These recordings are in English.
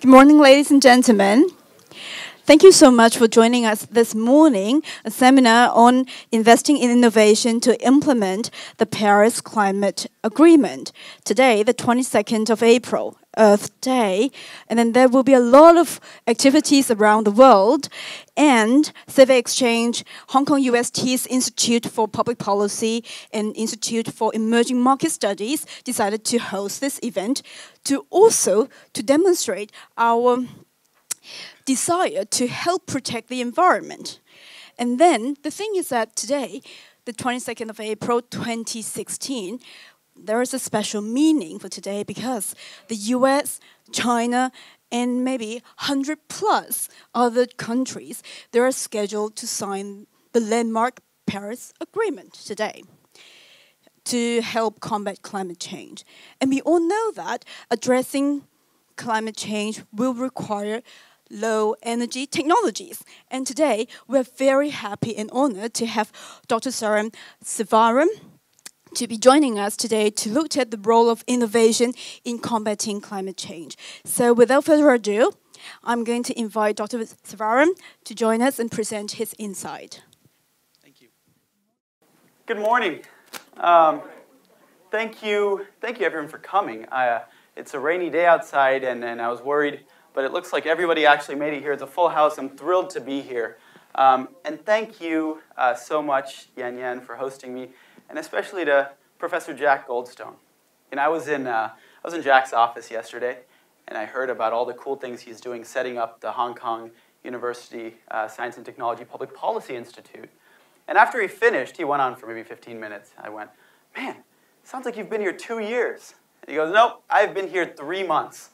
Good morning, ladies and gentlemen. Thank you so much for joining us this morning, a seminar on investing in innovation to implement the Paris Climate Agreement. Today, the 22nd of April, Earth Day, and then there will be a lot of activities around the world. And Civic Exchange, Hong Kong UST's Institute for Public Policy and Institute for Emerging Market Studies decided to host this event to also to demonstrate our desire to help protect the environment. And then the thing is that today, the 22nd of April 2016, there is a special meaning for today because the US, China, and maybe 100 plus other countries, they are scheduled to sign the landmark Paris Agreement today to help combat climate change. And we all know that addressing climate change will require low energy technologies. And today, we're very happy and honored to have Dr. Varun Sivaram to be joining us today to look at the role of innovation in combating climate change. So without further ado, I'm going to invite Dr. Sivaram to join us and present his insight. Thank you. Good morning. Um, thank you, thank you everyone for coming. Uh, it's a rainy day outside and, and I was worried, but it looks like everybody actually made it here. It's a full house. I'm thrilled to be here. Um, and thank you uh, so much, Yan Yan, for hosting me and especially to Professor Jack Goldstone. And I was in, uh, I was in Jack's office yesterday, and I heard about all the cool things he's doing setting up the Hong Kong University uh, Science and Technology Public Policy Institute. And after he finished, he went on for maybe 15 minutes. I went, man, sounds like you've been here two years. And he goes, nope, I've been here three months.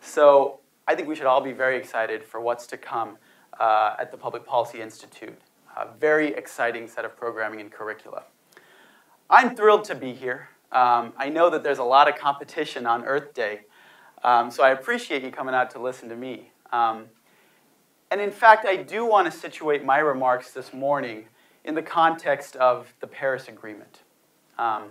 So I think we should all be very excited for what's to come uh, at the Public Policy Institute. A very exciting set of programming and curricula. I'm thrilled to be here. Um, I know that there's a lot of competition on Earth Day, um, so I appreciate you coming out to listen to me. Um, and in fact, I do want to situate my remarks this morning in the context of the Paris Agreement. Um,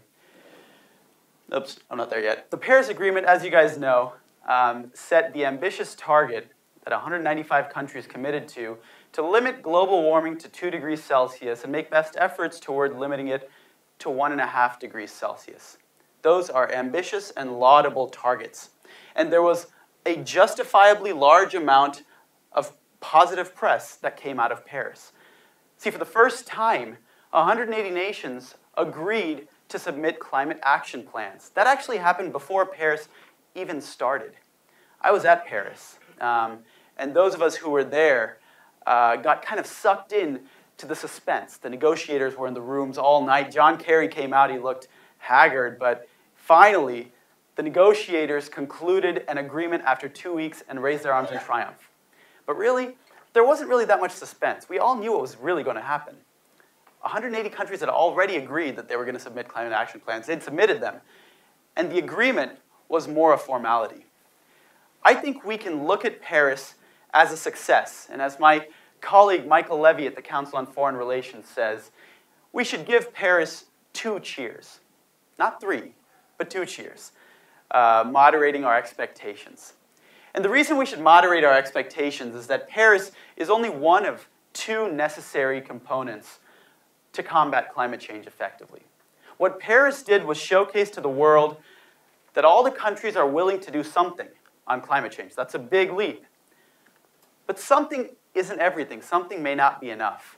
oops, I'm not there yet. The Paris Agreement, as you guys know, um, set the ambitious target that 195 countries committed to to limit global warming to 2 degrees Celsius and make best efforts toward limiting it to 1.5 degrees Celsius. Those are ambitious and laudable targets. And there was a justifiably large amount of positive press that came out of Paris. See, for the first time, 180 nations agreed to submit climate action plans. That actually happened before Paris even started. I was at Paris, um, and those of us who were there uh, got kind of sucked in to the suspense. The negotiators were in the rooms all night. John Kerry came out, he looked haggard, but finally, the negotiators concluded an agreement after two weeks and raised their arms in triumph. But really, there wasn't really that much suspense. We all knew what was really going to happen. 180 countries had already agreed that they were going to submit climate action plans. They'd submitted them. And the agreement was more a formality. I think we can look at Paris as a success. And as my colleague Michael Levi at the Council on Foreign Relations says, we should give Paris two cheers. Not three, but two cheers, uh, moderating our expectations. And the reason we should moderate our expectations is that Paris is only one of two necessary components to combat climate change effectively. What Paris did was showcase to the world that all the countries are willing to do something on climate change. That's a big leap. But something isn't everything. Something may not be enough.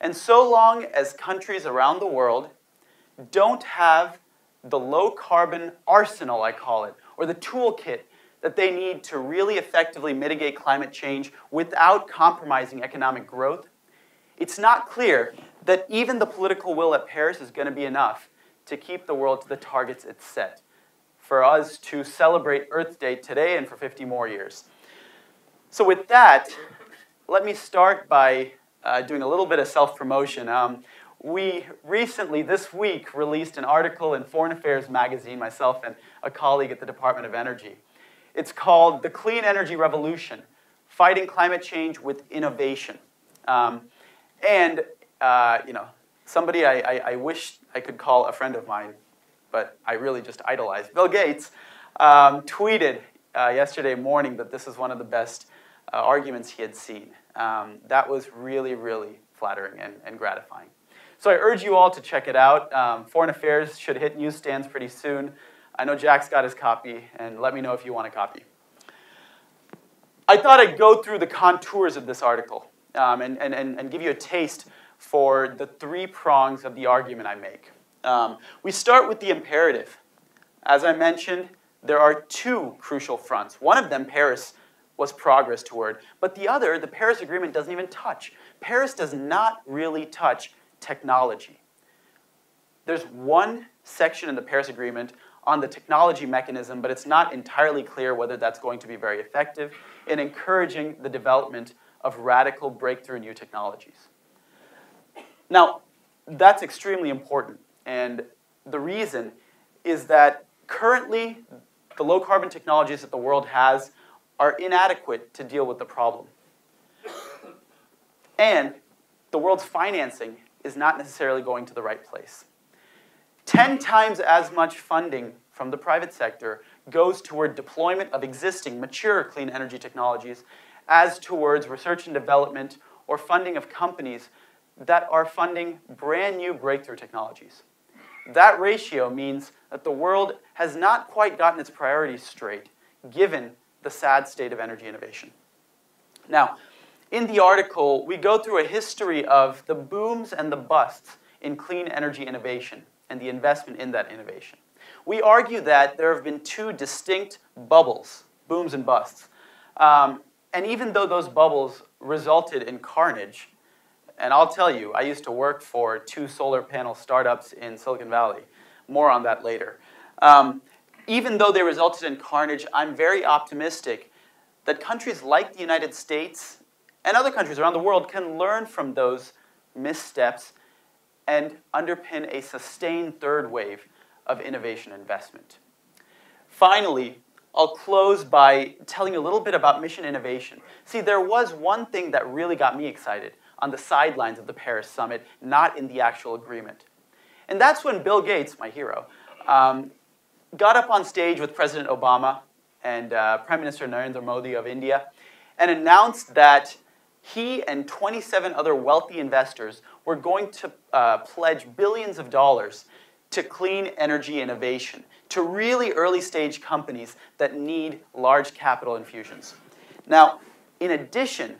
And so long as countries around the world don't have the low carbon arsenal, I call it, or the toolkit that they need to really effectively mitigate climate change without compromising economic growth, it's not clear that even the political will at Paris is going to be enough to keep the world to the targets it's set for us to celebrate Earth Day today and for 50 more years. So with that, let me start by uh, doing a little bit of self-promotion. Um, we recently, this week, released an article in Foreign Affairs magazine, myself and a colleague at the Department of Energy. It's called The Clean Energy Revolution, Fighting Climate Change with Innovation. Um, and, uh, you know, somebody I, I, I, wish I could call a friend of mine, but I really just idolize, Bill Gates, um, tweeted uh, yesterday morning that this is one of the best uh, arguments he had seen. Um, that was really, really flattering and, and, gratifying. So I urge you all to check it out. Um, Foreign Affairs should hit newsstands pretty soon. I know Jack's got his copy, and let me know if you want a copy. I thought I'd go through the contours of this article um, and, and, and give you a taste for the three prongs of the argument I make. Um, we start with the imperative. As I mentioned, there are two crucial fronts. One of them, Paris, was progress toward, but the other, the Paris Agreement, doesn't even touch. Paris does not really touch technology. There's one section in the Paris Agreement on the technology mechanism, but it's not entirely clear whether that's going to be very effective in encouraging the development of radical breakthrough new technologies. Now, that's extremely important, and the reason is that currently the low carbon technologies that the world has are inadequate to deal with the problem. And the world's financing is not necessarily going to the right place. 10 times as much funding from the private sector goes toward deployment of existing mature clean energy technologies as towards research and development or funding of companies that are funding brand new breakthrough technologies. That ratio means that the world has not quite gotten its priorities straight, given the sad state of energy innovation. Now, in the article, we go through a history of the booms and the busts in clean energy innovation and the investment in that innovation. We argue that there have been two distinct bubbles, booms and busts. Um, and even though those bubbles resulted in carnage, and I'll tell you, I used to work for two solar panel startups in Silicon Valley. More on that later. Um, even though they resulted in carnage, I'm very optimistic that countries like the United States and other countries around the world can learn from those missteps and underpin a sustained third wave of innovation investment. Finally, I'll close by telling you a little bit about mission innovation. See, there was one thing that really got me excited on the sidelines of the Paris summit, not in the actual agreement. And that's when Bill Gates, my hero, um, got up on stage with President Obama and uh, Prime Minister Narendra Modi of India and announced that he and 27 other wealthy investors were going to uh, pledge billions of dollars to clean energy innovation, to really early stage companies that need large capital infusions. Now, in addition,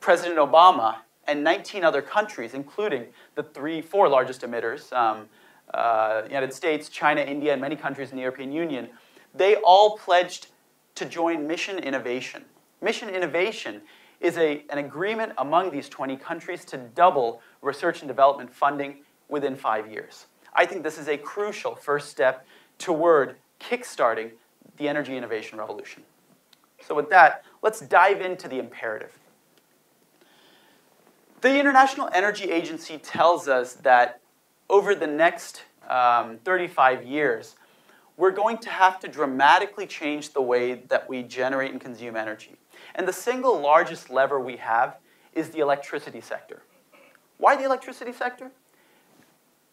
President Obama and 19 other countries, including the three, four largest emitters, um, uh, United States, China, India, and many countries in the European Union, they all pledged to join Mission Innovation. Mission Innovation is a, an agreement among these 20 countries to double research and development funding within five years. I think this is a crucial first step toward kickstarting the energy innovation revolution. So with that, let's dive into the imperative. The International Energy Agency tells us that over the next um, 35 years, we're going to have to dramatically change the way that we generate and consume energy. And the single largest lever we have is the electricity sector. Why the electricity sector?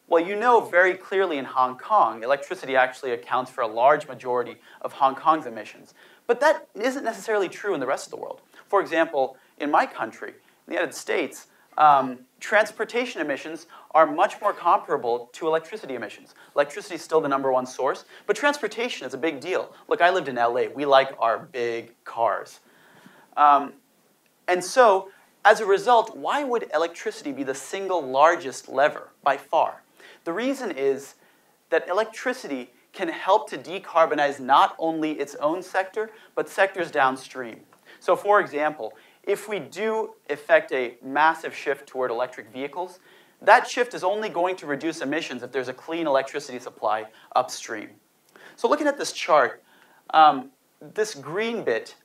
Well, you know very clearly in Hong Kong, electricity actually accounts for a large majority of Hong Kong's emissions. But that isn't necessarily true in the rest of the world. For example, in my country, in the United States, um, transportation emissions are much more comparable to electricity emissions. Electricity is still the number one source, but transportation is a big deal. Look, I lived in LA. We like our big cars. Um, and so, as a result, why would electricity be the single largest lever by far? The reason is that electricity can help to decarbonize not only its own sector, but sectors downstream. So for example, if we do effect a massive shift toward electric vehicles, that shift is only going to reduce emissions if there's a clean electricity supply upstream. So looking at this chart, um, this green bit,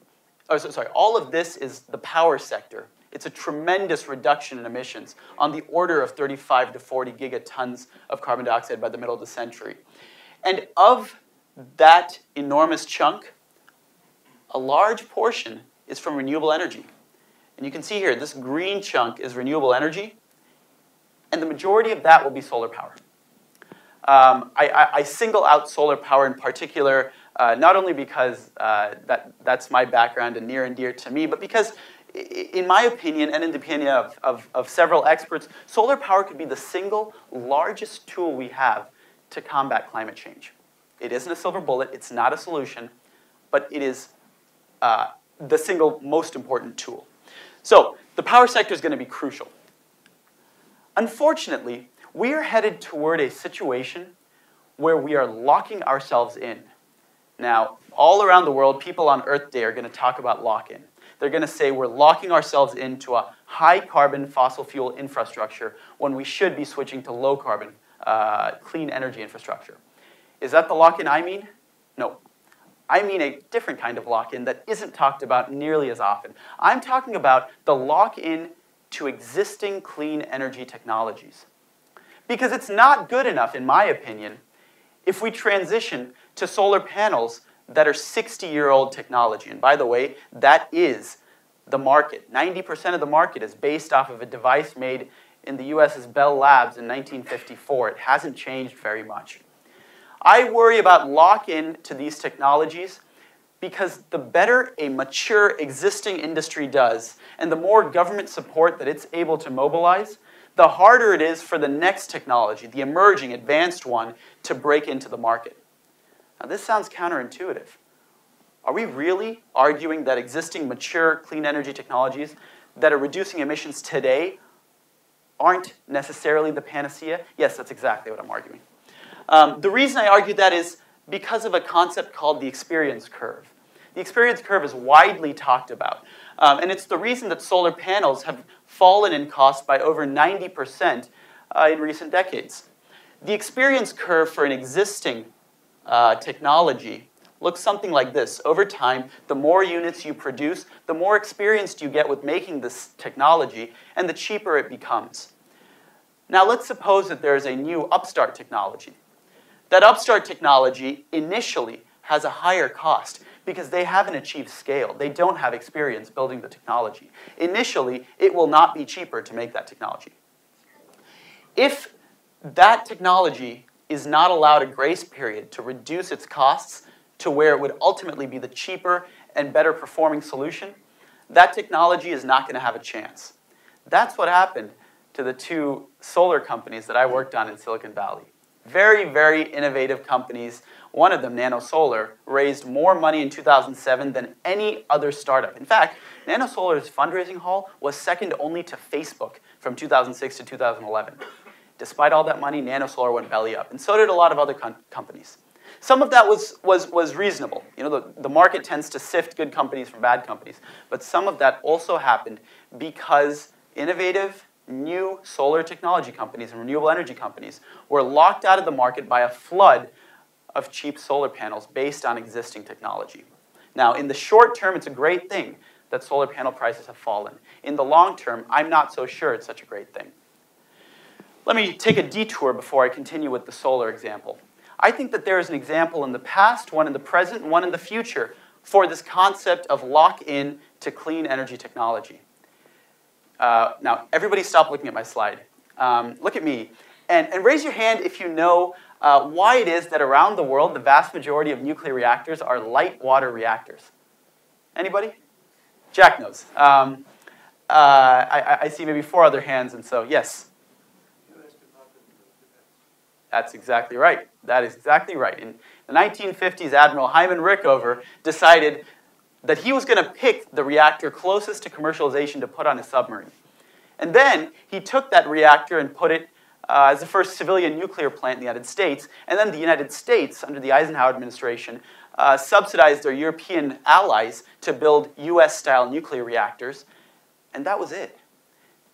oh, sorry, all of this is the power sector. It's a tremendous reduction in emissions on the order of 35 to 40 gigatons of carbon dioxide by the middle of the century. And of that enormous chunk, a large portion is from renewable energy. And you can see here, this green chunk is renewable energy, and the majority of that will be solar power. Um, I, I, I, single out solar power in particular Uh, not only because uh, that, that's my background and near and dear to me, but because, in my opinion, and in the opinion of, of, of several experts, solar power could be the single largest tool we have to combat climate change. It isn't a silver bullet, it's not a solution, but it is uh, the single most important tool. So the power sector is going to be crucial. Unfortunately, we are headed toward a situation where we are locking ourselves in. Now, all around the world, people on Earth Day are going to talk about lock-in. They're going to say we're locking ourselves into a high-carbon fossil fuel infrastructure when we should be switching to low-carbon, uh, clean energy infrastructure. Is that the lock-in I mean? No. I mean a different kind of lock-in that isn't talked about nearly as often. I'm talking about the lock-in to existing clean energy technologies. Because it's not good enough, in my opinion, if we transition to solar panels that are 60-year-old technology. And by the way, that is the market. 90% of the market is based off of a device made in the US's Bell Labs in 1954. It hasn't changed very much. I worry about lock-in to these technologies because the better a mature existing industry does and the more government support that it's able to mobilize, the harder it is for the next technology, the emerging, advanced one, to break into the market. Now this sounds counterintuitive. Are we really arguing that existing mature clean energy technologies that are reducing emissions today aren't necessarily the panacea? Yes, that's exactly what I'm arguing. Um, the reason I argue that is because of a concept called the experience curve. The experience curve is widely talked about. Um, and it's the reason that solar panels have fallen in cost by over 90% uh, in recent decades. The experience curve for an existing uh, technology looks something like this. Over time, the more units you produce, the more experienced you get with making this technology, and the cheaper it becomes. Now let's suppose that there is a new upstart technology. That upstart technology initially has a higher cost because they haven't achieved scale. They don't have experience building the technology. Initially, it will not be cheaper to make that technology. If that technology is not allowed a grace period to reduce its costs to where it would ultimately be the cheaper and better performing solution, that technology is not going to have a chance. That's what happened to the two solar companies that I worked on in Silicon Valley. Very, very innovative companies. One of them, NanoSolar, raised more money in 2007 than any other startup. In fact, NanoSolar's fundraising haul was second only to Facebook from 2006 to 2011. Despite all that money, NanoSolar went belly up, and so did a lot of other companies. Some of that was, was, was reasonable. You know, the, the market tends to sift good companies from bad companies. But some of that also happened because innovative new solar technology companies and renewable energy companies were locked out of the market by a flood of cheap solar panels based on existing technology. Now, in the short term, it's a great thing that solar panel prices have fallen. In the long term, I'm not so sure it's such a great thing. Let me take a detour before I continue with the solar example. I think that there is an example in the past, one in the present, one in the future for this concept of lock-in to clean energy technology. Uh, now, everybody stop looking at my slide. Um, look at me. And, and, raise your hand if you know uh, why it is that around the world, the vast majority of nuclear reactors are light water reactors. Anybody? Jack knows. Um, uh, I, I, see maybe four other hands, and so, yes? That's exactly right. That is exactly right. In the 1950s, Admiral Hyman Rickover decided that he was going to pick the reactor closest to commercialization to put on a submarine. And then he took that reactor and put it uh, as the first civilian nuclear plant in the United States. And then the United States, under the Eisenhower administration, uh, subsidized their European allies to build US-style nuclear reactors. And that was it.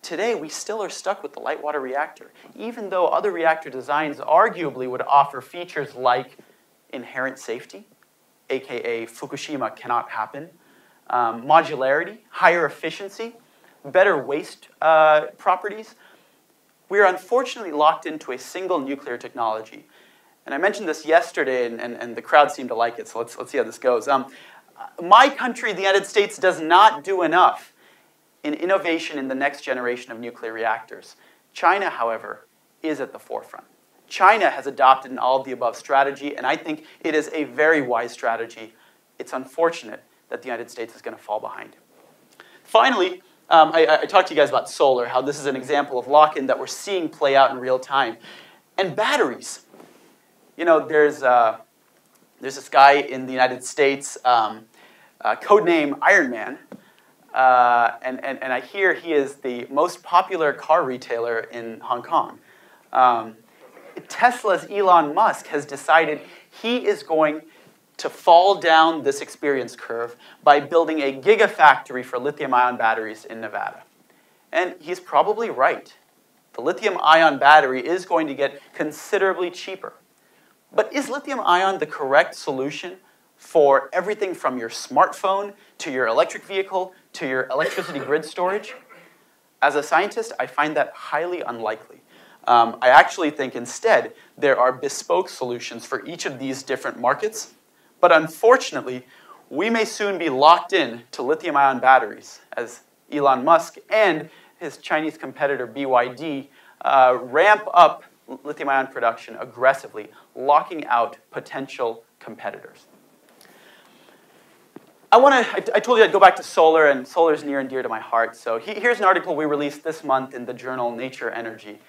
Today, we still are stuck with the light water reactor, even though other reactor designs arguably would offer features like inherent safety, aka Fukushima cannot happen, um, modularity, higher efficiency, better waste uh, properties. We are unfortunately locked into a single nuclear technology. And I mentioned this yesterday, and, and, and the crowd seemed to like it, so let's, let's see how this goes. Um, my country, the United States, does not do enough in innovation in the next generation of nuclear reactors. China, however, is at the forefront. China has adopted an all of the above strategy, and I think it is a very wise strategy. It's unfortunate that the United States is going to fall behind. Finally, um, I, I, talked to you guys about solar, how this is an example of lock-in that we're seeing play out in real time. And batteries. You know, there's, uh, there's this guy in the United States, um, uh, codename Iron Man, uh, and, and, and I hear he is the most popular car retailer in Hong Kong. Um, Tesla's Elon Musk has decided he is going to fall down this experience curve by building a gigafactory for lithium ion batteries in Nevada. And he's probably right. The lithium ion battery is going to get considerably cheaper. But is lithium ion the correct solution for everything from your smartphone to your electric vehicle to your electricity grid storage? As a scientist, I find that highly unlikely. Um, I actually think instead there are bespoke solutions for each of these different markets. But unfortunately, we may soon be locked in to lithium ion batteries as Elon Musk and his Chinese competitor BYD uh, ramp up lithium ion production aggressively, locking out potential competitors. I want to, I, I, told you I'd go back to solar, and solar is near and dear to my heart. So he, here's an article we released this month in the journal Nature Energy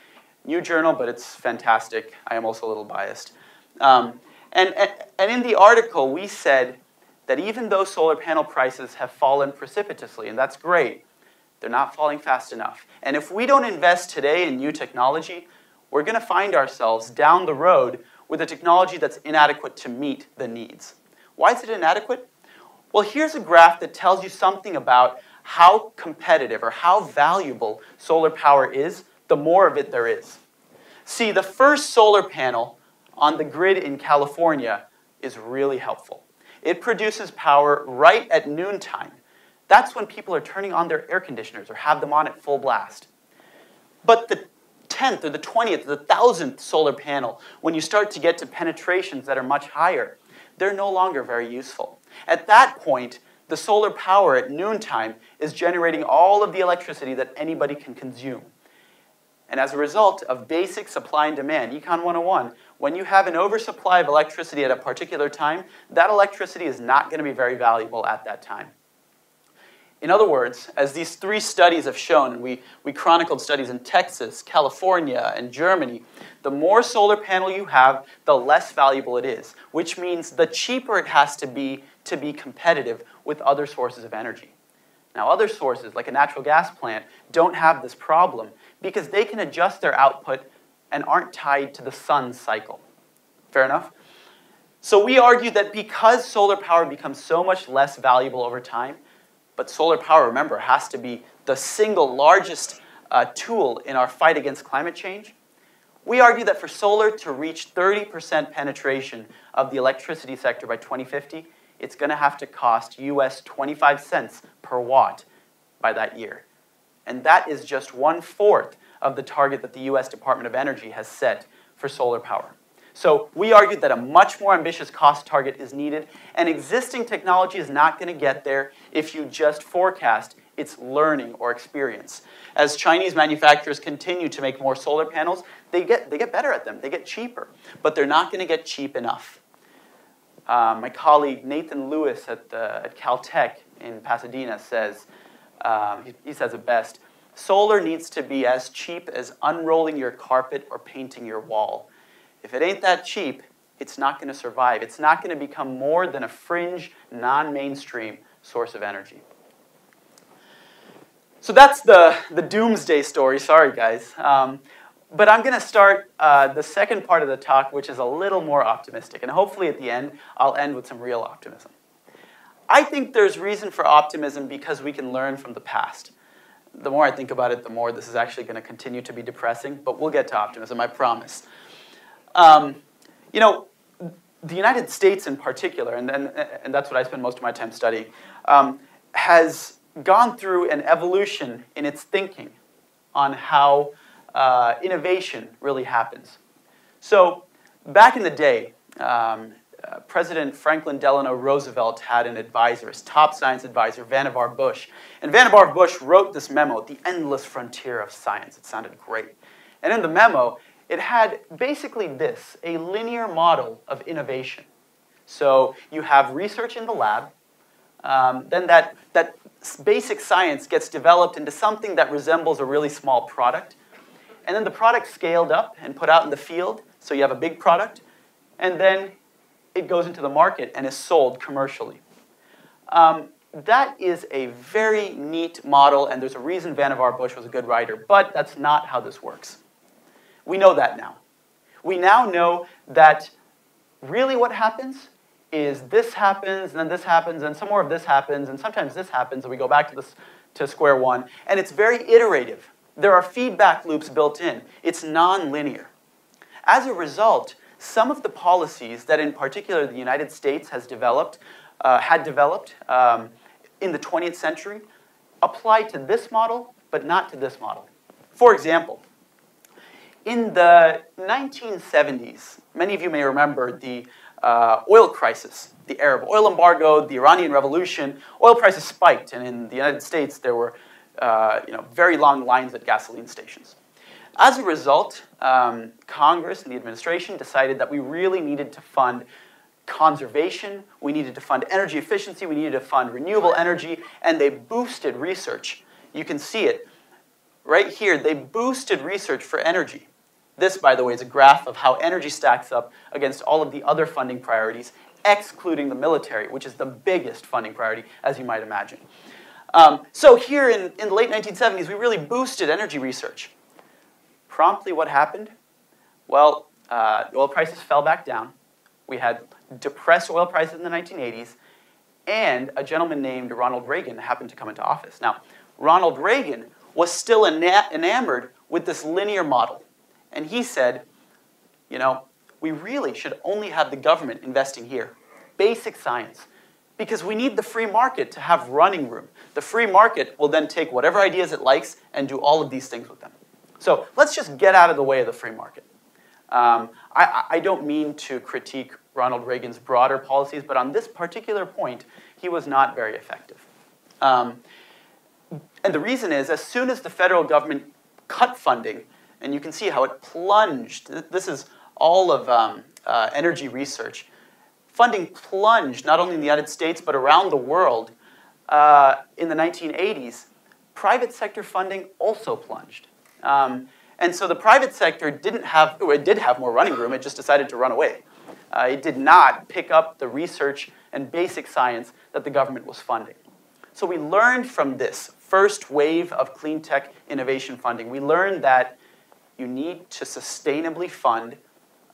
new journal, but it's fantastic. I am also a little biased. Um, and, and, and in the article, we said that even though solar panel prices have fallen precipitously, and that's great, they're not falling fast enough. And if we don't invest today in new technology, we're going to find ourselves down the road with a technology that's inadequate to meet the needs. Why is it inadequate? Well, here's a graph that tells you something about how competitive or how valuable solar power is the more of it there is. See, the first solar panel on the grid in California is really helpful. It produces power right at noontime. That's when people are turning on their air conditioners or have them on at full blast. But the 10th or the 20th or the 1000th solar panel, when you start to get to penetrations that are much higher, they're no longer very useful. At that point, the solar power at noontime is generating all of the electricity that anybody can consume. And as a result of basic supply and demand, Econ 101, when you have an oversupply of electricity at a particular time, that electricity is not going to be very valuable at that time. In other words, as these three studies have shown, and we, we chronicled studies in Texas, California, and Germany, the more solar panel you have, the less valuable it is, which means the cheaper it has to be to be competitive with other sources of energy. Now, other sources, like a natural gas plant, don't have this problem because they can adjust their output and aren't tied to the sun's cycle. Fair enough? So we argue that because solar power becomes so much less valuable over time, but solar power, remember, has to be the single largest uh, tool in our fight against climate change, we argue that for solar to reach 30% penetration of the electricity sector by 2050, it's going to have to cost US 25 cents per watt by that year. And that is just one fourth of the target that the US Department of Energy has set for solar power. So we argued that a much more ambitious cost target is needed, and existing technology is not going to get there if you just forecast its learning or experience. As Chinese manufacturers continue to make more solar panels, they get, they get better at them, they get cheaper, but they're not going to get cheap enough. Uh, my colleague Nathan Lewis at, the, at Caltech in Pasadena says, um, he, he says it best, solar needs to be as cheap as unrolling your carpet or painting your wall. If it ain't that cheap, it's not going to survive. It's not going to become more than a fringe, non-mainstream source of energy. So that's the, the doomsday story. Sorry, guys. Um, but I'm going to start uh, the second part of the talk, which is a little more optimistic. And hopefully at the end, I'll end with some real optimism. I think there's reason for optimism because we can learn from the past. The more I think about it, the more this is actually going to continue to be depressing, but we'll get to optimism, I promise. Um, you know, the United States in particular, and, and, and that's what I spend most of my time studying, um, has gone through an evolution in its thinking on how uh, innovation really happens. So back in the day, um, uh, President Franklin Delano Roosevelt had an advisor, his top science advisor, Vannevar Bush. And Vannevar Bush wrote this memo, The Endless Frontier of Science. It sounded great. And in the memo, it had basically this, a linear model of innovation. So you have research in the lab, um, then that, that basic science gets developed into something that resembles a really small product. And then the product scaled up and put out in the field, so you have a big product. And then it goes into the market and is sold commercially. Um, that is a very neat model, and there's a reason Vannevar Bush was a good writer, but that's not how this works. We know that now. We now know that really what happens is this happens, and then this happens, and some more of this happens, and sometimes this happens, and we go back to, this, to square one. And it's very iterative. There are feedback loops built in. It's nonlinear. As a result, some of the policies that in particular the United States has developed, uh, had developed um, in the 20th century apply to this model, but not to this model. For example, in the 1970s, many of you may remember the uh, oil crisis, the Arab oil embargo, the Iranian Revolution. Oil prices spiked, and in the United States, there were uh, you know, very long lines at gasoline stations. As a result, um, Congress and the administration decided that we really needed to fund conservation, we needed to fund energy efficiency, we needed to fund renewable energy, and they boosted research. You can see it right here. They boosted research for energy. This, by the way, is a graph of how energy stacks up against all of the other funding priorities, excluding the military, which is the biggest funding priority, as you might imagine. Um, so here in, in the late 1970s, we really boosted energy research. Promptly, what happened? Well, uh, oil prices fell back down. We had depressed oil prices in the 1980s, and a gentleman named Ronald Reagan happened to come into office. Now, Ronald Reagan was still enamored with this linear model. And he said, you know, we really should only have the government investing here. Basic science. Because we need the free market to have running room. The free market will then take whatever ideas it likes and do all of these things with them. So let's just get out of the way of the free market. Um, I, I, don't mean to critique Ronald Reagan's broader policies, but on this particular point, he was not very effective. Um, and the reason is, as soon as the federal government cut funding and you can see how it plunged. This is all of um, uh, energy research. Funding plunged not only in the United States but around the world uh, in the 1980s. Private sector funding also plunged. Um, and so the private sector didn't have, it did have more running room, it just decided to run away. Uh, it did not pick up the research and basic science that the government was funding. So we learned from this first wave of clean tech innovation funding, we learned that you need to sustainably fund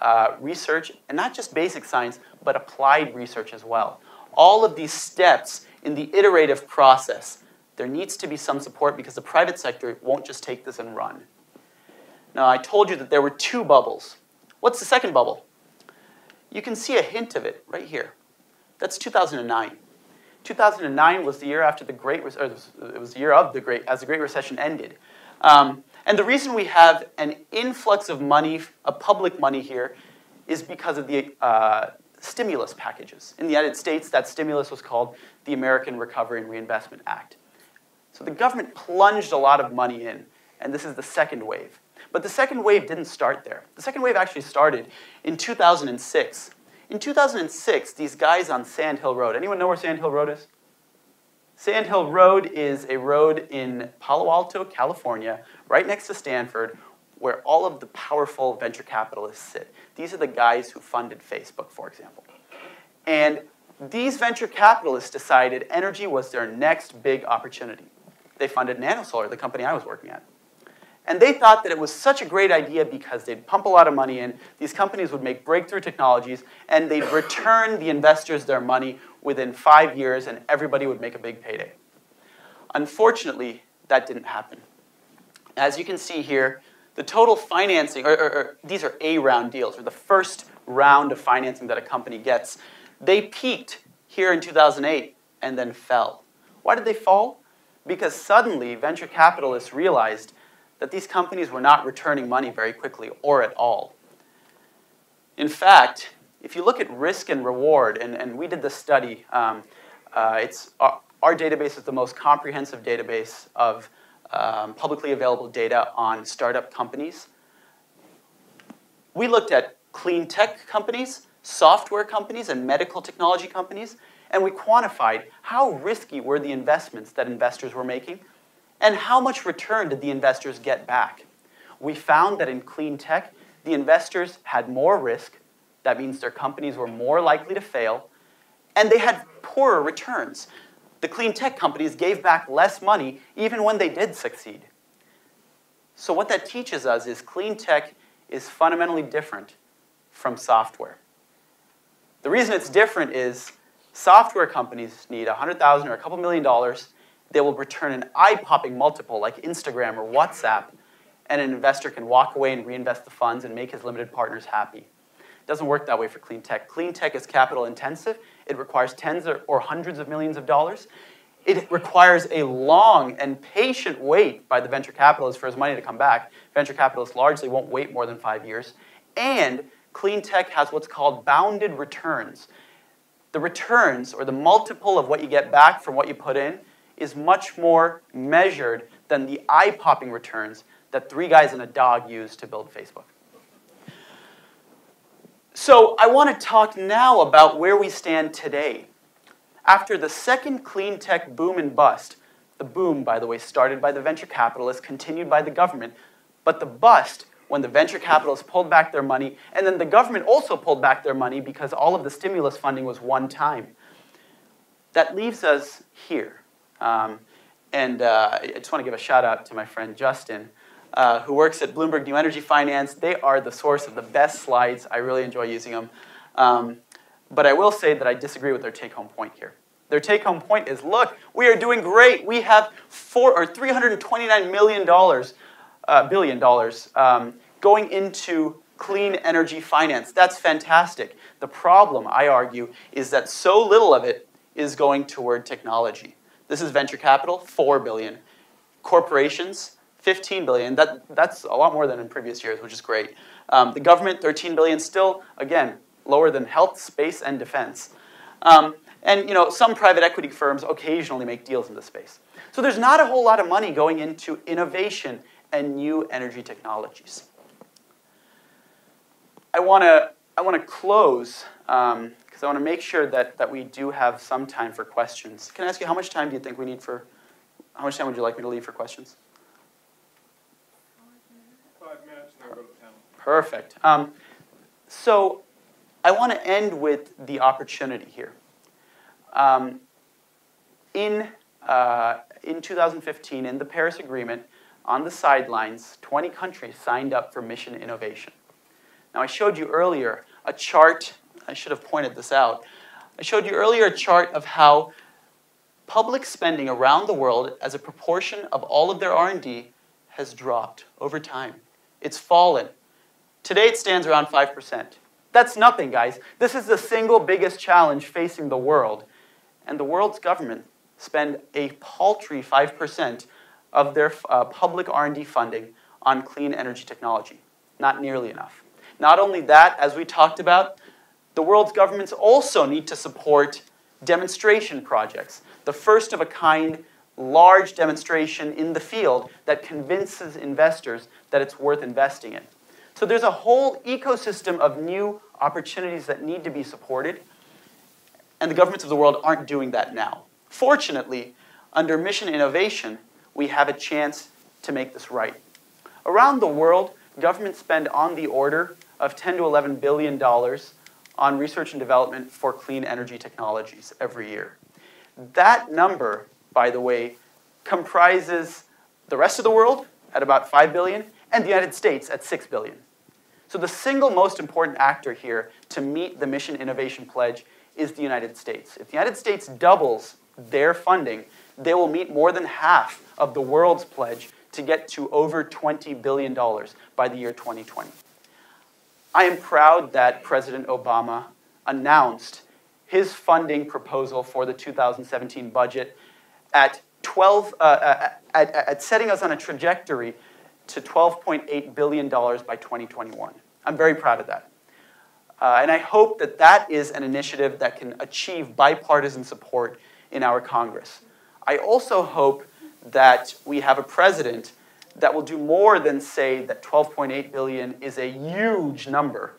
uh, research, and not just basic science, but applied research as well. All of these steps in the iterative process, there needs to be some support because the private sector won't just take this and run. Now, I told you that there were two bubbles. What's the second bubble? You can see a hint of it right here. That's 2009. 2009 was the year after the Great, or it was the year of the Great, as the Great Recession ended. Um, and the reason we have an influx of money, of public money here, is because of the uh, stimulus packages. In the United States, that stimulus was called the American Recovery and Reinvestment Act. So the government plunged a lot of money in, and this is the second wave. But the second wave didn't start there. The second wave actually started in 2006. In 2006, these guys on Sand Hill Road, anyone know where Sand Hill Road is? Sand Hill Road is a road in Palo Alto, California, right next to Stanford, where all of the powerful venture capitalists sit. These are the guys who funded Facebook, for example. And these venture capitalists decided energy was their next big opportunity. They funded NanoSolar, the company I was working at. And they thought that it was such a great idea because they'd pump a lot of money in, these companies would make breakthrough technologies, and they'd return the investors their money within five years, and everybody would make a big payday. Unfortunately, that didn't happen. As you can see here, the total financing, or, or, or, these are A round deals, or the first round of financing that a company gets, they peaked here in 2008 and then fell. Why did they fall? Because suddenly venture capitalists realized that these companies were not returning money very quickly or at all. In fact, if you look at risk and reward, and, and we did this study, um, uh, it's, our, our database is the most comprehensive database of um, publicly available data on startup companies. We looked at clean tech companies, software companies, and medical technology companies, and we quantified how risky were the investments that investors were making and how much return did the investors get back. We found that in clean tech, the investors had more risk, that means their companies were more likely to fail, and they had poorer returns. The clean tech companies gave back less money even when they did succeed. So what that teaches us is clean tech is fundamentally different from software. The reason it's different is software companies need 100,000 or a couple million dollars. They will return an eye-popping multiple like Instagram or WhatsApp, and an investor can walk away and reinvest the funds and make his limited partners happy. It doesn't work that way for clean tech. Clean tech is capital intensive. It requires tens or hundreds of millions of dollars. It requires a long and patient wait by the venture capitalists for his money to come back. Venture capitalists largely won't wait more than five years. And clean tech has what's called bounded returns. The returns, or the multiple of what you get back from what you put in, is much more measured than the eye-popping returns that three guys and a dog used to build Facebook. So I want to talk now about where we stand today. After the second clean tech boom and bust, the boom, by the way, started by the venture capitalists, continued by the government, but the bust when the venture capitalists pulled back their money, and then the government also pulled back their money because all of the stimulus funding was one time. That leaves us here. Um, and uh, I just want to give a shout out to my friend Justin, uh, who works at Bloomberg New Energy Finance. They are the source of the best slides. I really enjoy using them. Um, but I will say that I disagree with their take-home point here. Their take-home point is, look, we are doing great. We have four or 329 million dollars, billion dollars, um, going into clean energy finance. That's fantastic. The problem, I argue, is that so little of it is going toward technology. This is venture capital, four billion. Corporations, 15 billion. That, that's a lot more than in previous years, which is great. Um, the government, 13 billion, still, again, lower than health, space, and defense. Um, and you know, some private equity firms occasionally make deals in this space. So there's not a whole lot of money going into innovation and new energy technologies. I want to I want to close because um, I want to make sure that, that we do have some time for questions. Can I ask you how much time do you think we need for? How much time would you like me to leave for questions? Five minutes, and then go to panel. Perfect. Um, so I want to end with the opportunity here. Um, in, uh, in 2015, in the Paris Agreement, on the sidelines, 20 countries signed up for mission innovation. Now, I showed you earlier a chart, I should have pointed this out. I showed you earlier a chart of how public spending around the world as a proportion of all of their R&D has dropped over time. It's fallen. Today it stands around 5%. That's nothing, guys. This is the single biggest challenge facing the world. And the world's government spend a paltry 5% of their uh, public R&D funding on clean energy technology. Not nearly enough. Not only that, as we talked about, the world's governments also need to support demonstration projects. The first of a kind large demonstration in the field that convinces investors that it's worth investing in. So there's a whole ecosystem of new opportunities that need to be supported, and the governments of the world aren't doing that now. Fortunately, under mission innovation, we have a chance to make this right. Around the world, governments spend on the order of 10 to 11 billion dollars on research and development for clean energy technologies every year. That number, by the way, comprises the rest of the world at about 5 billion and the United States at 6 billion. So the single most important actor here to meet the Mission Innovation Pledge is the United States. If the United States doubles their funding, they will meet more than half of the world's pledge to get to over $20 billion by the year 2020. I am proud that President Obama announced his funding proposal for the 2017 budget at 12, uh, uh, at, at setting us on a trajectory to $12.8 billion by 2021. I'm very proud of that. Uh, and I hope that that is an initiative that can achieve bipartisan support in our Congress. I also hope that we have a president that will do more than say that 12.8 billion is a huge number.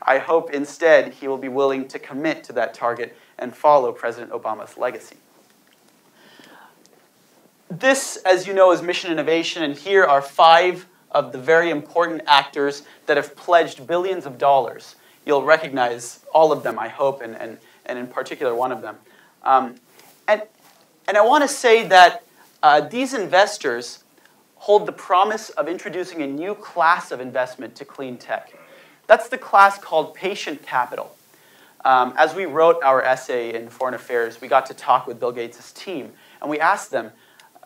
I hope instead he will be willing to commit to that target and follow President Obama's legacy. This, as you know, is Mission Innovation, and here are five of the very important actors that have pledged billions of dollars. You'll recognize all of them, I hope, and, and, and in particular one of them. Um, and, and I want to say that uh, these investors hold the promise of introducing a new class of investment to clean tech. That's the class called patient capital. Um, as we wrote our essay in Foreign Affairs, we got to talk with Bill Gates' team, and we asked them,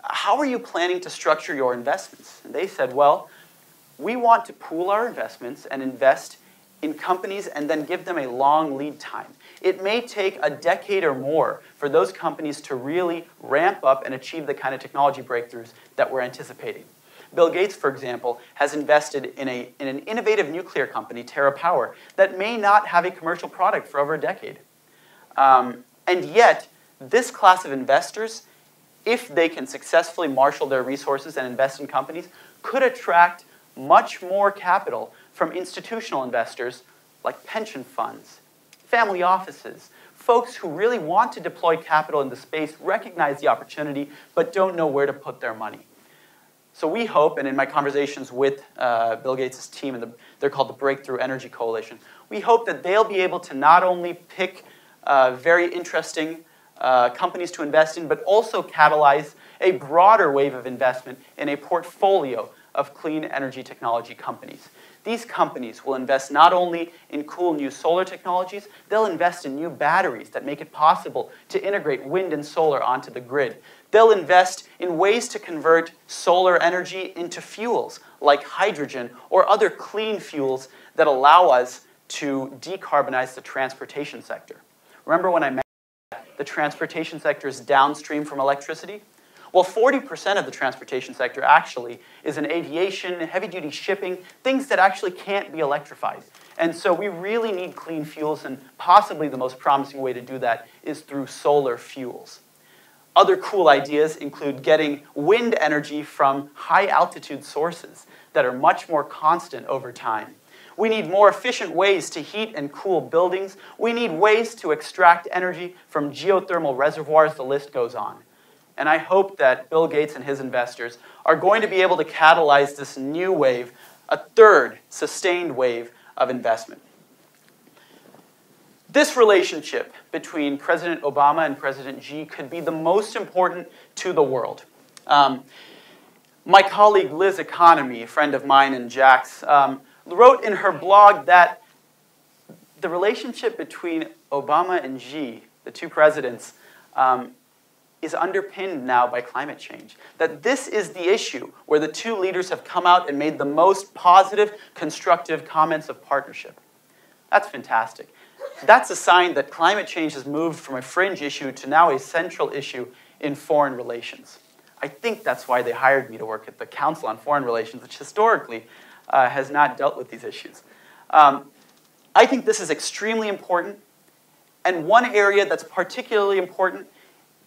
how are you planning to structure your investments? And they said, well, we want to pool our investments and invest in companies and then give them a long lead time. It may take a decade or more for those companies to really ramp up and achieve the kind of technology breakthroughs that we're anticipating. Bill Gates, for example, has invested in, a, in an innovative nuclear company, TerraPower, that may not have a commercial product for over a decade. Um, and yet, this class of investors, if they can successfully marshal their resources and invest in companies, could attract much more capital from institutional investors like pension funds, family offices, folks who really want to deploy capital in the space, recognize the opportunity, but don't know where to put their money. So we hope, and in my conversations with uh, Bill Gates' team, and the, they're called the Breakthrough Energy Coalition, we hope that they'll be able to not only pick uh, very interesting uh, companies to invest in, but also catalyze a broader wave of investment in a portfolio of clean energy technology companies. These companies will invest not only in cool new solar technologies, they'll invest in new batteries that make it possible to integrate wind and solar onto the grid. They'll invest in ways to convert solar energy into fuels like hydrogen or other clean fuels that allow us to decarbonize the transportation sector. Remember when I mentioned the transportation sector is downstream from electricity? Well, 40% of the transportation sector actually is in aviation, heavy duty shipping, things that actually can't be electrified. And so we really need clean fuels, and possibly the most promising way to do that is through solar fuels. Other cool ideas include getting wind energy from high altitude sources that are much more constant over time. We need more efficient ways to heat and cool buildings. We need ways to extract energy from geothermal reservoirs. The list goes on. And I hope that Bill Gates and his investors are going to be able to catalyze this new wave, a third sustained wave of investment. This relationship between President Obama and President Xi could be the most important to the world. Um, my colleague Liz Economy, a friend of mine and Jack's, um, wrote in her blog that the relationship between Obama and Xi, the two presidents, um, is underpinned now by climate change. That this is the issue where the two leaders have come out and made the most positive, constructive comments of partnership. That's fantastic. That's a sign that climate change has moved from a fringe issue to now a central issue in foreign relations. I think that's why they hired me to work at the Council on Foreign Relations, which historically uh, has not dealt with these issues. Um, I think this is extremely important. And one area that's particularly important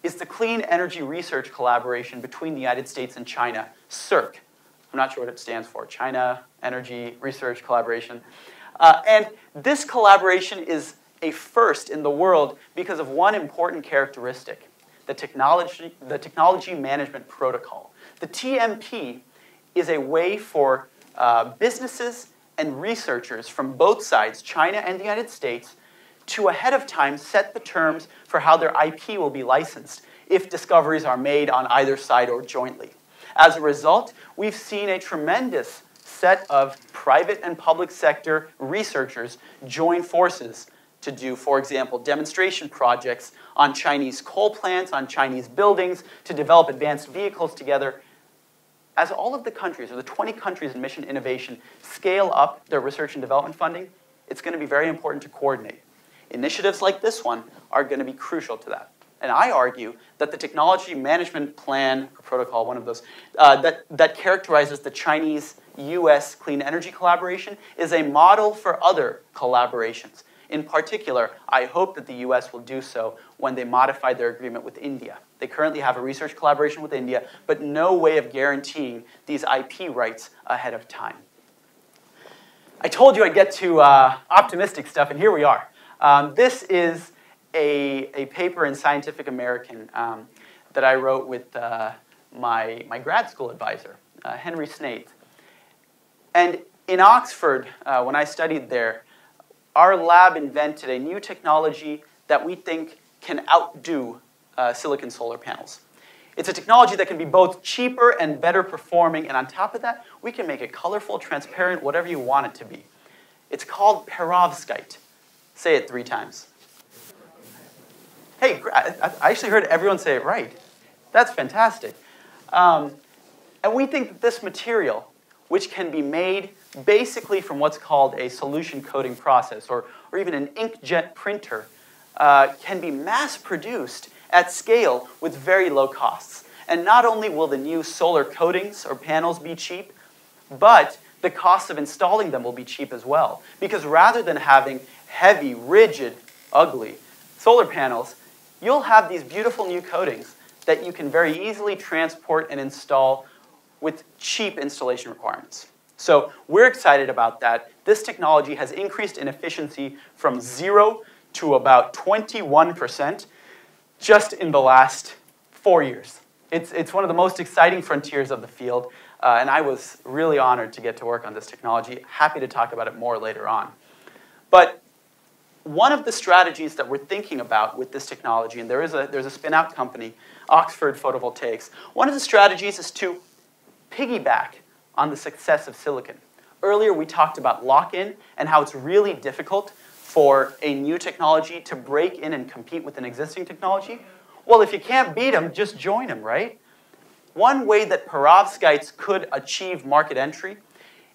is the Clean Energy Research Collaboration between the United States and China, CERC. I'm not sure what it stands for, China Energy Research Collaboration. Uh, and this collaboration is a first in the world because of one important characteristic, the technology, the technology management protocol. The TMP is a way for uh, businesses and researchers from both sides, China and the United States, to ahead of time set the terms for how their IP will be licensed if discoveries are made on either side or jointly. As a result, we've seen a tremendous set of private and public sector researchers join forces to do, for example, demonstration projects on Chinese coal plants, on Chinese buildings, to develop advanced vehicles together. As all of the countries, or the 20 countries in mission innovation, scale up their research and development funding, it's going to be very important to coordinate. Initiatives like this one are going to be crucial to that. And I argue that the technology management plan or protocol, one of those, uh, that, that characterizes the Chinese US clean energy collaboration is a model for other collaborations. In particular, I hope that the US will do so when they modify their agreement with India. They currently have a research collaboration with India, but no way of guaranteeing these IP rights ahead of time. I told you I'd get to uh, optimistic stuff, and here we are. Um, this is a, a paper in Scientific American um, that I wrote with uh, my, my grad school advisor, uh, Henry Snaith. And in Oxford, uh, when I studied there, our lab invented a new technology that we think can outdo uh, silicon solar panels. It's a technology that can be both cheaper and better performing, and on top of that, we can make it colorful, transparent, whatever you want it to be. It's called perovskite. Say it three times. Hey, I actually heard everyone say it right. That's fantastic. Um, and we think that this material, which can be made basically from what's called a solution coating process or, or even an inkjet printer, uh, can be mass produced at scale with very low costs. And not only will the new solar coatings or panels be cheap, but the cost of installing them will be cheap as well. Because rather than having heavy, rigid, ugly solar panels, you'll have these beautiful new coatings that you can very easily transport and install with cheap installation requirements. So we're excited about that. This technology has increased in efficiency from zero to about 21% just in the last four years. It's, it's one of the most exciting frontiers of the field, uh, and I was really honored to get to work on this technology. Happy to talk about it more later on. But one of the strategies that we're thinking about with this technology, and there is a, there's a spin-out company, Oxford Photovoltaics, one of the strategies is to piggyback on the success of silicon. Earlier we talked about lock-in and how it's really difficult for a new technology to break in and compete with an existing technology? Well, if you can't beat them, just join them, right? One way that perovskites could achieve market entry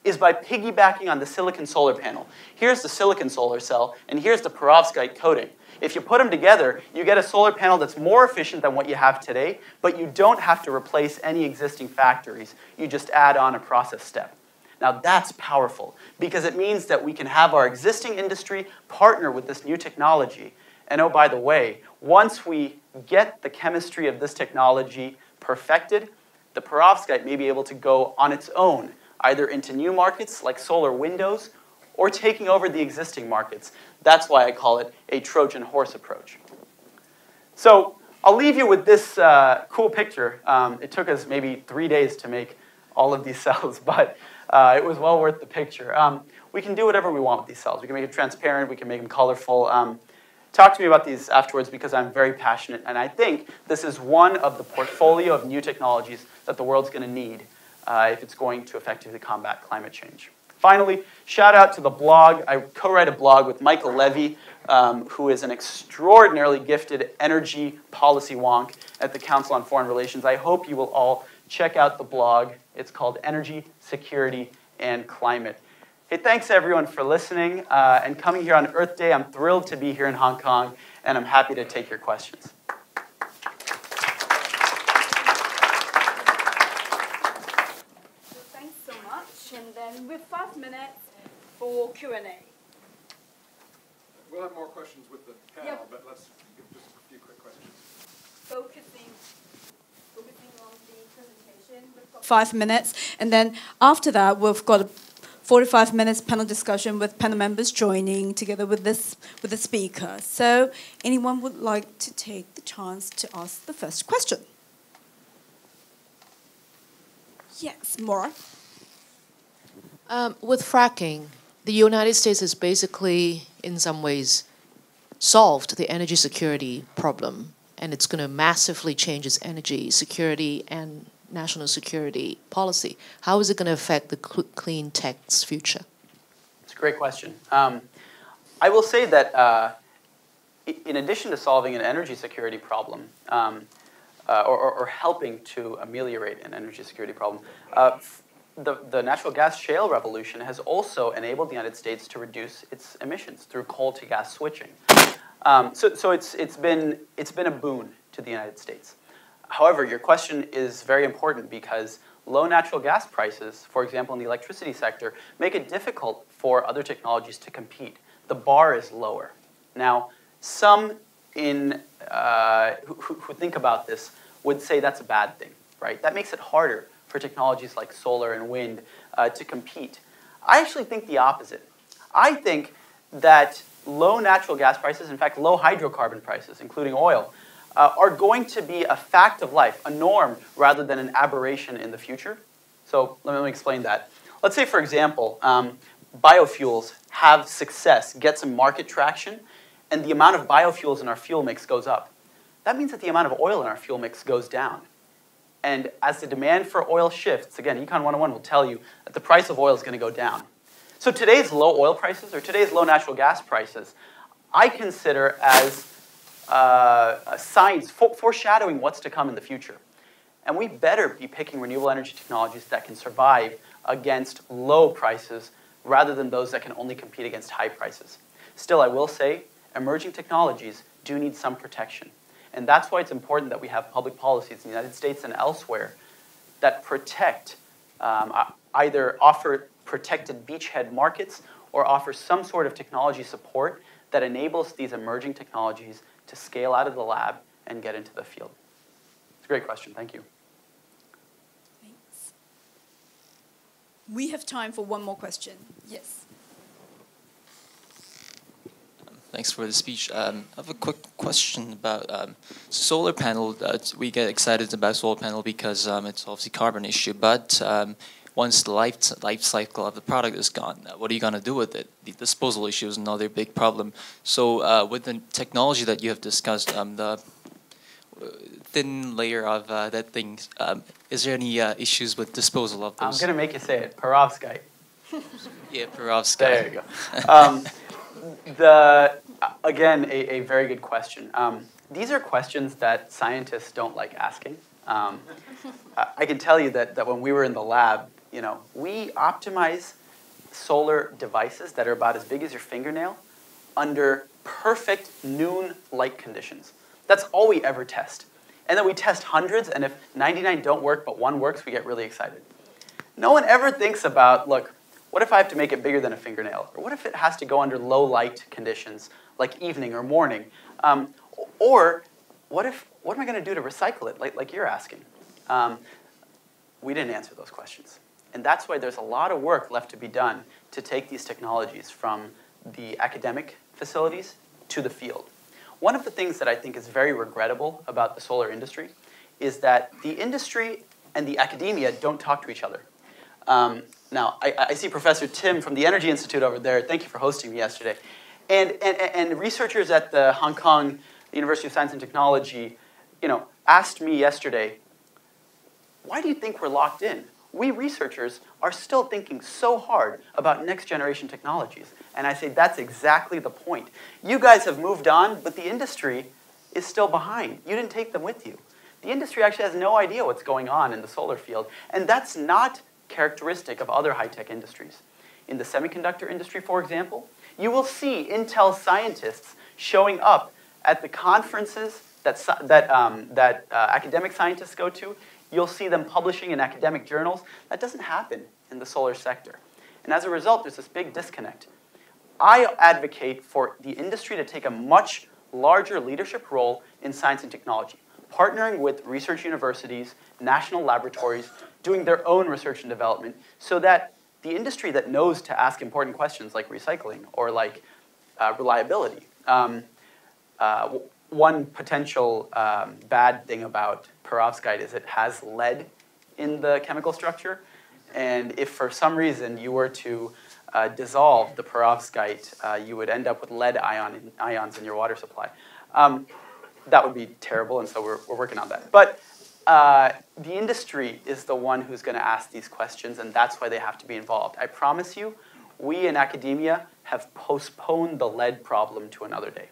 is by piggybacking on the silicon solar panel. Here's the silicon solar cell, and here's the perovskite coating. If you put them together, you get a solar panel that's more efficient than what you have today, but you don't have to replace any existing factories. You just add on a process step. Now that's powerful because it means that we can have our existing industry partner with this new technology. And oh, by the way, once we get the chemistry of this technology perfected, the perovskite may be able to go on its own, either into new markets like solar windows or taking over the existing markets. That's why I call it a Trojan horse approach. So I'll leave you with this uh, cool picture. Um, it took us maybe three days to make all of these cells, but uh, it was well worth the picture. Um, we can do whatever we want with these cells. We can make them transparent, we can make them colorful. Um, talk to me about these afterwards because I'm very passionate, and I think this is one of the portfolio of new technologies that the world's going to need uh, if it's going to effectively combat climate change. Finally, shout out to the blog. I co-write a blog with Michael Levi, um, who is an extraordinarily gifted energy policy wonk at the Council on Foreign Relations. I hope you will all check out the blog. It's called Energy, Security, and Climate. Hey, thanks everyone for listening uh, and coming here on Earth Day. I'm thrilled to be here in Hong Kong, and I'm happy to take your questions. thanks so much. And then with five minutes for Q&A. We'll have more questions with the panel, Yep. but let's give just a few quick questions. Focusing, focusing on the presentation. We've got five minutes. And then after that, we've got a 45 minutes panel discussion with panel members joining together with this with the speaker. So anyone would like to take the chance to ask the first question? Yes, more. Um, with fracking, the United States has basically, in some ways, solved the energy security problem, and it's going to massively change its energy security and national security policy. How is it going to affect the cl- clean tech's future? It's a great question. Um, I will say that uh, in addition to solving an energy security problem, um, uh, or, or, helping to ameliorate an energy security problem, uh, the, the natural gas shale revolution has also enabled the United States to reduce its emissions through coal to gas switching. Um, so so it's, it's, been, it's been a boon to the United States. However, your question is very important because low natural gas prices, for example, in the electricity sector, make it difficult for other technologies to compete. the bar is lower. Now, some in, uh, who, who think about this would say that's a bad thing, right? That makes it harder for technologies like solar and wind uh, to compete. I actually think the opposite. I think that low natural gas prices, in fact, low hydrocarbon prices, including oil, uh, are going to be a fact of life, a norm, rather than an aberration in the future. So let me, explain that. Let's say, for example, um, biofuels have success, get some market traction, and the amount of biofuels in our fuel mix goes up. That means that the amount of oil in our fuel mix goes down. And as the demand for oil shifts, again, Econ 101 will tell you that the price of oil is going to go down. So today's low oil prices or today's low natural gas prices, I consider as uh, signs for foreshadowing what's to come in the future. And we better be picking renewable energy technologies that can survive against low prices rather than those that can only compete against high prices. Still, I will say, emerging technologies do need some protection. And that's why it's important that we have public policies in the United States and elsewhere that protect, um, either offer protected beachhead markets or offer some sort of technology support that enables these emerging technologies to scale out of the lab and get into the field? It's a great question. Thank you. Thanks. We have time for one more question. Yes. Thanks for the speech. Um, I have a quick question about um, solar panel. Uh, we get excited about solar panel because um, it's obviously carbon issue, but um, once the life, life cycle of the product is gone, uh, what are you going to do with it? The disposal issue is another big problem. So uh, with the technology that you have discussed, um, the uh, thin layer of uh, that thing, um, is there any uh, issues with disposal of those? I'm going to make you say it, perovskite. yeah, perovskite. There you go. Um, the, again, a, a, very good question. Um, these are questions that scientists don't like asking. Um, I can tell you that, that when we were in the lab, you know, we optimize solar devices that are about as big as your fingernail under perfect noon light conditions. That's all we ever test. And then we test hundreds, and if 99 don't work but one works, we get really excited. No one ever thinks about, look, what if I have to make it bigger than a fingernail? Or what if it has to go under low light conditions, like evening or morning? Um, or what if, what am I going to do to recycle it, like, like you're asking? Um, we didn't answer those questions. And that's why there's a lot of work left to be done to take these technologies from the academic facilities to the field. One of the things that I think is very regrettable about the solar industry is that the industry and the academia don't talk to each other. Um, now, I, I, see Professor Tim from the Energy Institute over there. Thank you for hosting me yesterday. And, and, and researchers at the Hong Kong University of Science and Technology, you know, asked me yesterday, why do you think we're locked in? we researchers are still thinking so hard about next generation technologies. And I say that's exactly the point. You guys have moved on, but the industry is still behind. You didn't take them with you. The industry actually has no idea what's going on in the solar field, and that's not characteristic of other high-tech industries. In the semiconductor industry, for example, you will see Intel scientists showing up at the conferences that, that, um, that uh, academic scientists go to You'll see them publishing in academic journals. That doesn't happen in the solar sector. And as a result, there's this big disconnect. I advocate for the industry to take a much larger leadership role in science and technology, partnering with research universities, national laboratories, doing their own research and development, so that the industry that knows to ask important questions like recycling or like uh, reliability. Um, uh, one potential um, bad thing about perovskite is it has lead in the chemical structure. And if for some reason you were to uh, dissolve the perovskite, uh, you would end up with lead ion in, ions in your water supply. Um, that would be terrible, and so we're, we're working on that. But uh, the industry is the one who's going to ask these questions, and that's why they have to be involved. I promise you, we in academia have postponed the lead problem to another day.